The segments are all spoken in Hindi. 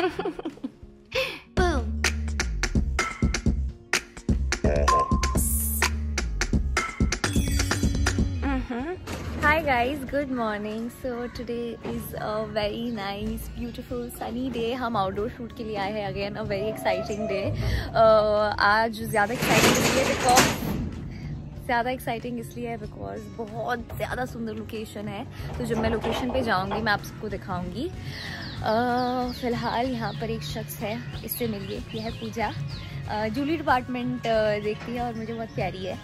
Hi guys, good morning. So today is a very nice, beautiful, sunny day. हम आउटडोर शूट के लिए आए हैं again a very exciting day आज ज़्यादा एक्साइटिंग इसलिए बिकॉज़ ज़्यादा एक्साइटिंग इसलिए है बिकॉज़ बहुत ज़्यादा सुंदर लोकेशन है। तो जब मैं लोकेशन पे जाऊँगी, मैं आप सबको दिखाऊँगी। फ़िलहाल यहाँ पर एक शख्स है, इससे मिलिए। यह है पूजा। जूली डिपार्टमेंट देखती है और मुझे बहुत प्यारी है।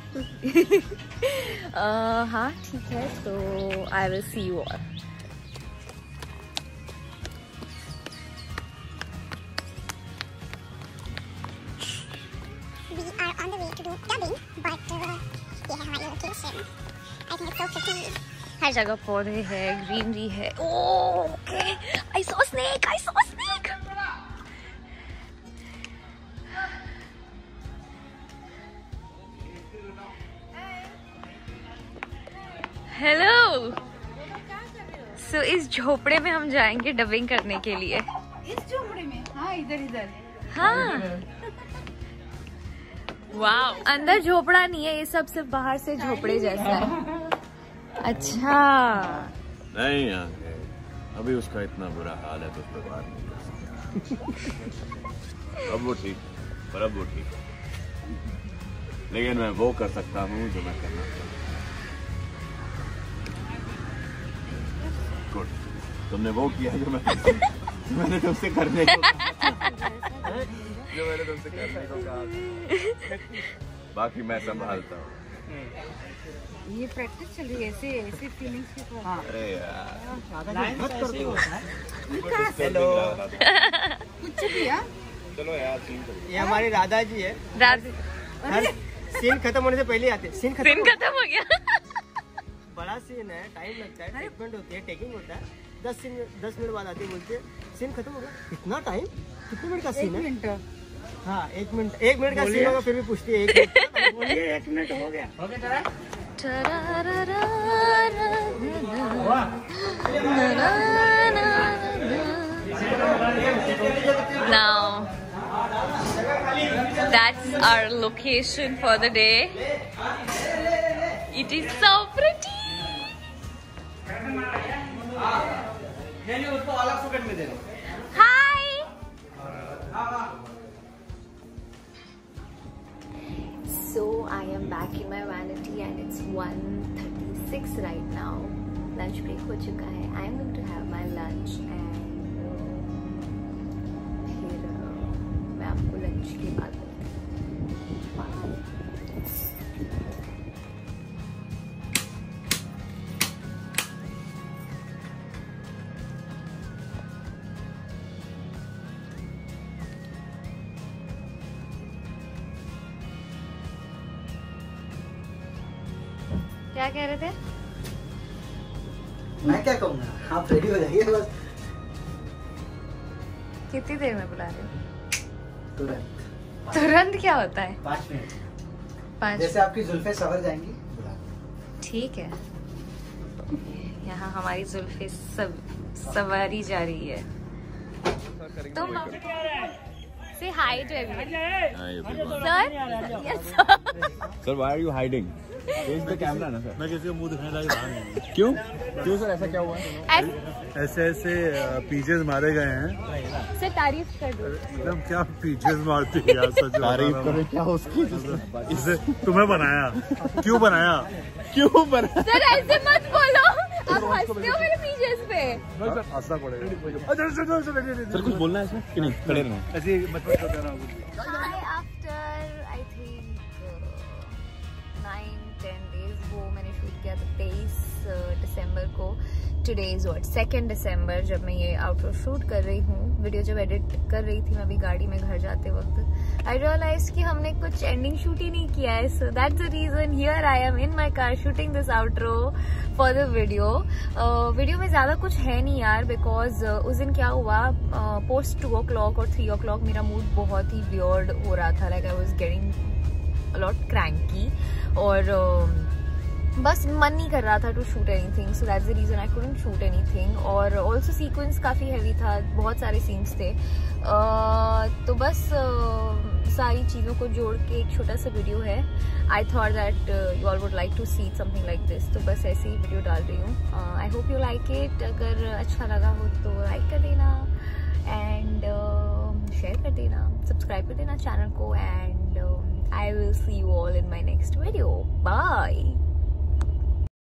हाँ ठीक है तो I will see you all हर जगह पौधे है ग्रीनरी है। Okay I saw snake I saw snake hello so इस झोपड़े में हम जाएँगे डबिंग करने के लिए। इस झोपड़े में? हाँ इधर इधर। हाँ। वाह अंदर झोपड़ा नहीं है ये सब सिर्फ़ बाहर से झोपड़े जैसा है। अच्छा। नहीं आगे। अभी उसका इतना बुरा हाल है तो उस पर बात नहीं अब वो ठीक पर अब वो ठीक लेकिन मैं वो कर सकता हूँ जो मैं करना चाहता गुड तुमने वो किया जो मैं मैंने तुमसे करने को जो मैंने तुमसे करने को कहा बाकी मैं संभालता हूँ। ये प्रैक्टिस चल रही है ऐसे ऐसे फीलिंग्स के साथ अरे यार। हेलो कुछ किया चलो यार सीन करो। ये हमारी राधा जी है हर सीन खत्म होने से पहले आते सीन खत्म हो- खत्म हो गया। बड़ा सीन है टाइम लगता है ट्रीटमेंट होती है टेकिंग होता है। दस सीन दस मिनट बाद आते बोलते सीन खत्म हो गया। इतना टाइम कितने मिनट का सीन है? मिनट हाँ एक मिनट एक मिनट का सीन होगा फिर भी पूछती है एक मिनट। बोलिए एक मिनट हो गया। हो गया Now, that's our location for the day. It is so pretty. मैंने उसको अलग फुकट में दे रहा back in my vanity and it's 1:36 right now. Lunch break हो चुका है. I'm going to have my lunch and फिर uh, मैं आपको lunch के बाद क्या कह रहे थे? मैं क्या कहूँगा? आप रेडी हो जाइए बस। कितनी देर में बुला रहे हो? तुरंत। तुरंत क्या होता है? पाँच मिनट। पाँच जैसे आपकी जुल्फे सवर जाएँगी बुला। ठीक है। यहाँ हमारी जुल्फे सब सवारी जा रही है। तुम से hi to everyone Hi, everyone. Sir yes sir Sir, why are you hiding? Face the camera ना सर मैं किसी को मुँह दिखाने लायक रहा नहीं क्यों? क्यों सर ऐसा क्या हुआ? ऐसे ऐसे पीजेस मारे गए हैं। से तारीफ़ कर दो। एकदम क्या पीजेस मारती है यार सच तारीफ़ करें क्या उसकी? इसे तुम्हें बनाया। क्यों बनाया? क्यों बनाया सर ऐसे मत बोलो। आप हँसते हो मेरे पीछे पे। हंसना पड़ेगा। सर कुछ बोलना है इसमें कि नहीं? खड़े रहना ऐसे मत मत करना कुछ Hi, after I think nine days वो मैंने शूट किया था तेईस दिसंबर को। Today is what second December जब मैं ये आउटडोर शूट कर रही हूँ। वीडियो जब एडिट कर रही थी मैं अभी गाड़ी में घर जाते वक्त। आई रियलाइज़ कि हमने कुछ एंडिंग शूट ही नहीं किया है so that's the reason here I am in my car shooting this outro for the video video में ज़्यादा कुछ है नहीं यार बिकॉज़ uh, उस दिन क्या हुआ पोस्ट टू ओ क्लॉक और थ्री ओ क्लॉक मेरा मूड बहुत ही वियर्ड हो रहा था like I was getting a lot cranky और बस मन नहीं कर रहा था to shoot anything so that's the reason I couldn't shoot anything और ऑल्सो सीक्वेंस काफ़ी हैवी था बहुत सारे सीन्स थे। uh, तो बस uh, सारी चीज़ों को जोड़ के एक छोटा सा वीडियो है। I thought that you all would like to see something like this तो बस ऐसे ही वीडियो डाल रही हूँ। I hope you like it अगर अच्छा लगा हो तो लाइक कर देना। एंड शेयर कर देना। सब्सक्राइब कर देना चैनल को। And I will see you all in my next video bye